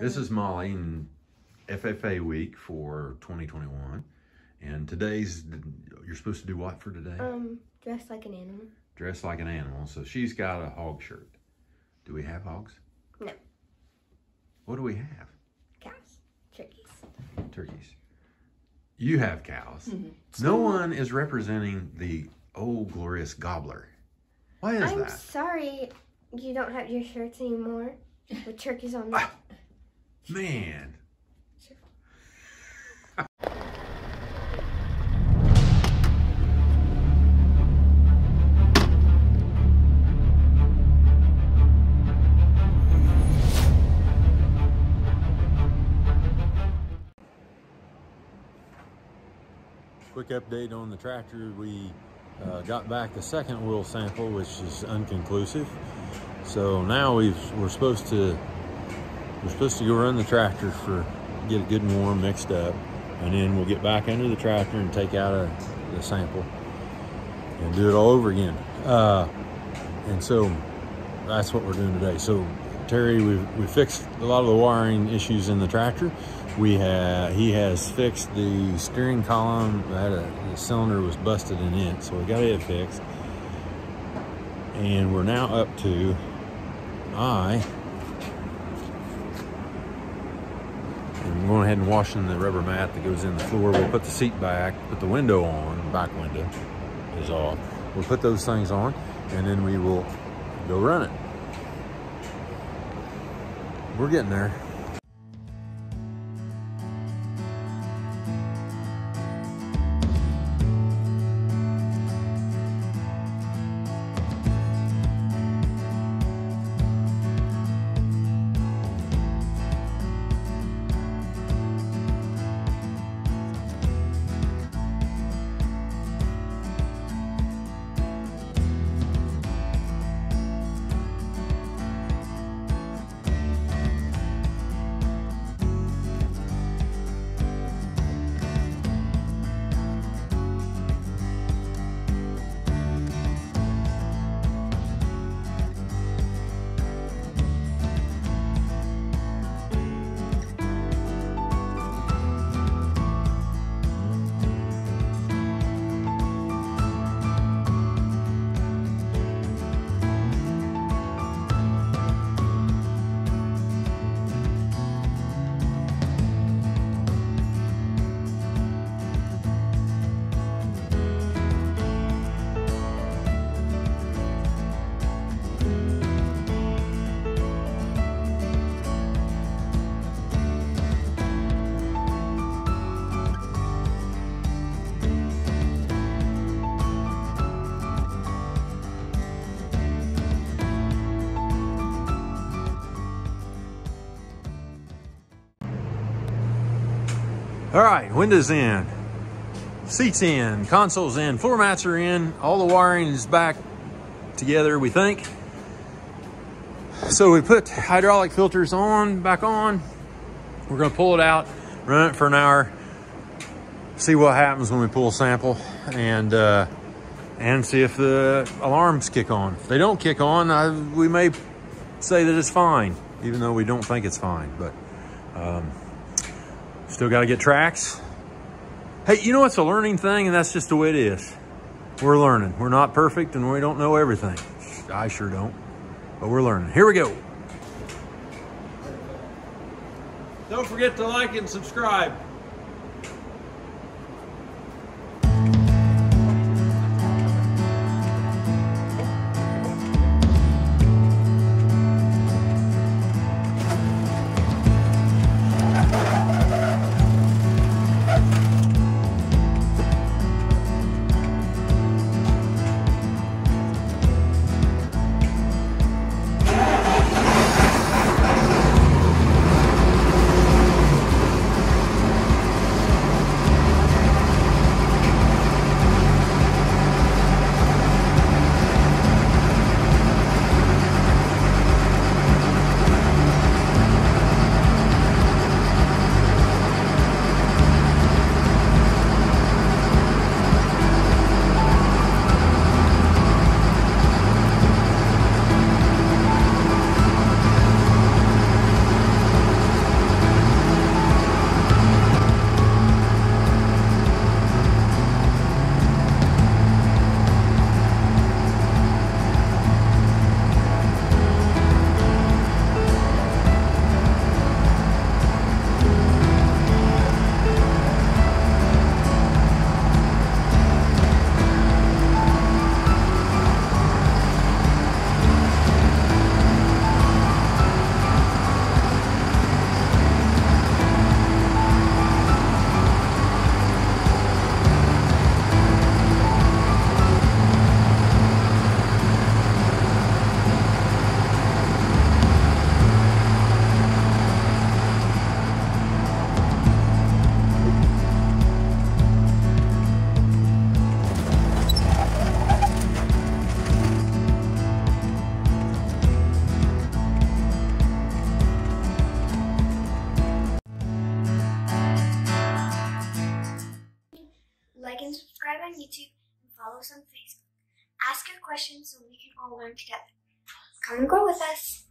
This is Molly in FFA week for 2021. And today's, you're supposed to do what for today? Um, dressed like an animal. Dress like an animal. So she's got a hog shirt. Do we have hogs? No. What do we have? Cows. Turkeys. Turkeys. You have cows. Mm-hmm. No one is representing the old glorious gobbler. Why is I'm that? sorry you don't have your shirts anymore. The turkeys on them. Man. Quick update on the tractor. We uh, got back the second oil sample, which is unconclusive. So now we've, we're supposed to we're supposed to go run the tractor for get it good and warm mixed up, and then we'll get back under the tractor and take out a, the sample and do it all over again. Uh, and so that's what we're doing today. So Terry, we we fixed a lot of the wiring issues in the tractor. We have he has fixed the steering column. A, the cylinder was busted in it, so we got it fixed. And we're now up to I I'm going ahead and washing the rubber mat that goes in the floor. We'll put the seat back, put the window on, back window is off. We'll put those things on and then we will go run it. We're getting there. All right, windows in, seats in, consoles in, floor mats are in, all the wiring is back together, we think. So we put hydraulic filters on, back on. We're gonna pull it out, run it for an hour, see what happens when we pull a sample, and uh, and see if the alarms kick on. If they don't kick on, I, we may say that it's fine, even though we don't think it's fine. But um, Still got to get tracks. Hey, you know it's a learning thing, and that's just the way it is. We're learning. We're not perfect, and we don't know everything. I sure don't, but we're learning. Here we go. Don't forget to like and subscribe. YouTube, and follow us on Facebook. Ask your questions so we can all learn together. Come and grow with us.